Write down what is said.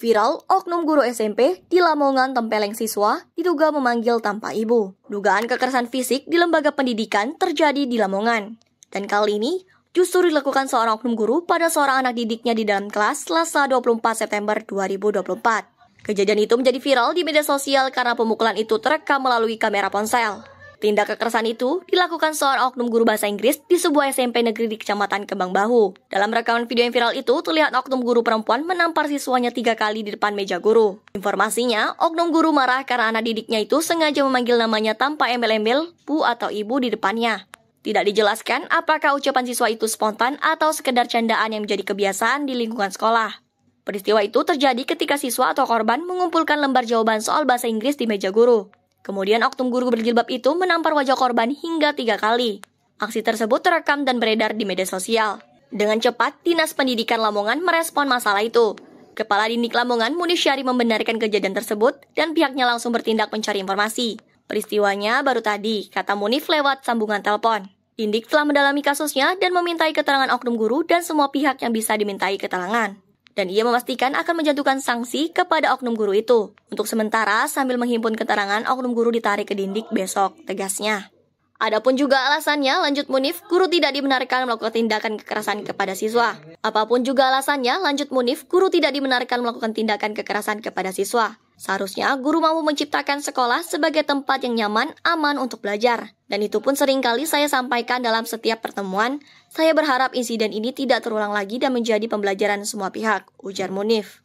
Viral, oknum guru SMP di Lamongan tempeleng siswa diduga memanggil tanpa ibu. Dugaan kekerasan fisik di lembaga pendidikan terjadi di Lamongan. Dan kali ini, justru dilakukan seorang oknum guru pada seorang anak didiknya di dalam kelas selasa 24 September 2024. Kejadian itu menjadi viral di media sosial karena pemukulan itu terekam melalui kamera ponsel. Tindak kekerasan itu dilakukan seorang oknum guru bahasa Inggris di sebuah SMP negeri di Kecamatan Kembang Bahu. Dalam rekaman video yang viral itu, terlihat oknum guru perempuan menampar siswanya tiga kali di depan meja guru. Informasinya, oknum guru marah karena anak didiknya itu sengaja memanggil namanya tanpa embel-embel, bu atau ibu di depannya. Tidak dijelaskan apakah ucapan siswa itu spontan atau sekedar candaan yang menjadi kebiasaan di lingkungan sekolah. Peristiwa itu terjadi ketika siswa atau korban mengumpulkan lembar jawaban soal bahasa Inggris di meja guru. Kemudian oknum guru berjilbab itu menampar wajah korban hingga tiga kali. Aksi tersebut terekam dan beredar di media sosial. Dengan cepat, Dinas Pendidikan Lamongan merespon masalah itu. Kepala Dindik Lamongan, Munif Syari membenarkan kejadian tersebut dan pihaknya langsung bertindak mencari informasi. Peristiwanya baru tadi, kata Munif lewat sambungan telepon. Dindik telah mendalami kasusnya dan memintai keterangan oknum guru dan semua pihak yang bisa dimintai keterangan dan ia memastikan akan menjatuhkan sanksi kepada oknum guru itu. Untuk sementara, sambil menghimpun keterangan, oknum guru ditarik ke dindik besok, tegasnya. Adapun juga alasannya, lanjut Munif, guru tidak dibenarkan melakukan tindakan kekerasan kepada siswa. Apa pun juga alasannya, lanjut Munif, guru tidak dibenarkan melakukan tindakan kekerasan kepada siswa. Seharusnya guru mampu menciptakan sekolah sebagai tempat yang nyaman, aman untuk belajar. Dan itu pun sering kali saya sampaikan dalam setiap pertemuan. Saya berharap insiden ini tidak terulang lagi dan menjadi pembelajaran semua pihak, ujar Munif.